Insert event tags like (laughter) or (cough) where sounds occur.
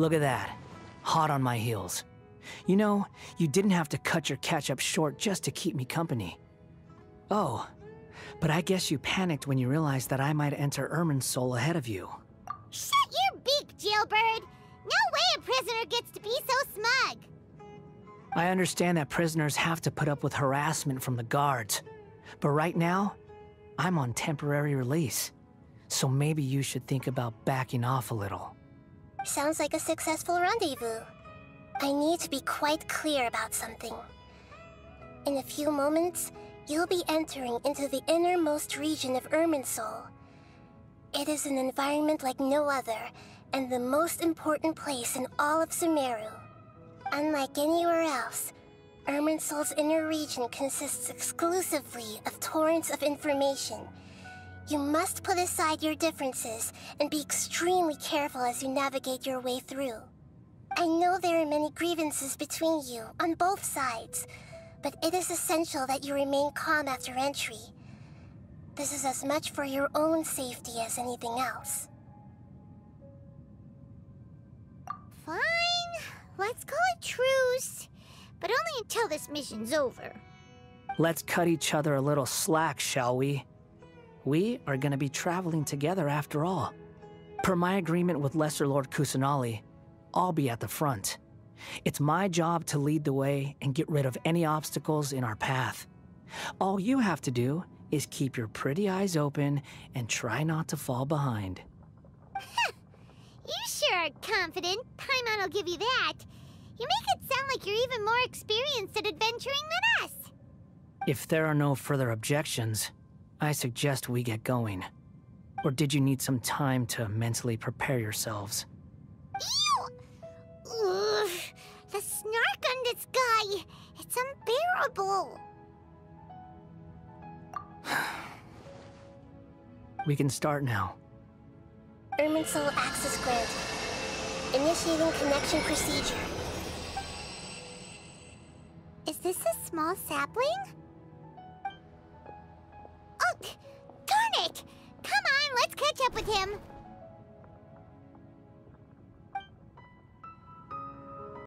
Look at that. Hot on my heels. You know, you didn't have to cut your catch up short just to keep me company. Oh, but I guess you panicked when you realized that I might enter Irminsul ahead of you. Shut your beak, jailbird! No way a prisoner gets to be so smug! I understand that prisoners have to put up with harassment from the guards. But right now, I'm on temporary release. So maybe you should think about backing off a little. Sounds like a successful rendezvous. I need to be quite clear about something. In a few moments, you'll be entering into the innermost region of Irminsul. It is an environment like no other, and the most important place in all of Sumeru. Unlike anywhere else, Irminsul's inner region consists exclusively of torrents of information. You must put aside your differences and be extremely careful as you navigate your way through. I know there are many grievances between you on both sides, but it is essential that you remain calm after entry. This is as much for your own safety as anything else. Fine. Let's call it truce. But only until this mission's over. Let's cut each other a little slack, shall we? We are going to be traveling together after all. Per my agreement with Lesser Lord Kusanali, I'll be at the front. It's my job to lead the way and get rid of any obstacles in our path. All you have to do is keep your pretty eyes open and try not to fall behind. (laughs) you sure are confident. Paimon will give you that. You make it sound like you're even more experienced at adventuring than us. If there are no further objections, I suggest we get going. Or did you need some time to mentally prepare yourselves? Ew! Ugh, the snark on this guy, it's unbearable. (sighs) we can start now. Irminsul access granted. Initiating connection procedure. Is this a small sapling? Darn it! Come on, let's catch up with him.